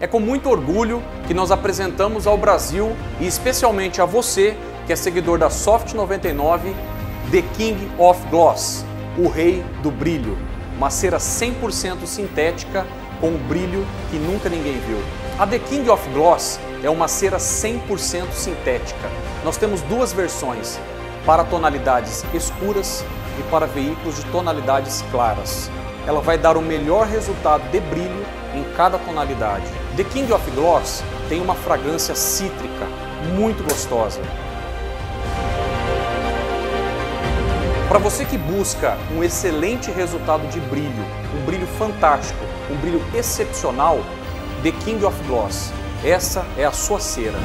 É com muito orgulho que nós apresentamos ao Brasil e especialmente a você, que é seguidor da Soft 99, The King of Gloss, o rei do brilho, uma cera 100% sintética com um brilho que nunca ninguém viu. A The King of Gloss é uma cera 100% sintética. Nós temos duas versões, para tonalidades escuras e para veículos de tonalidades claras. Ela vai dar o melhor resultado de brilho em cada tonalidade. The King of Gloss tem uma fragrância cítrica muito gostosa. Para você que busca um excelente resultado de brilho, um brilho fantástico, um brilho excepcional, The King of Gloss. Essa é a sua cera.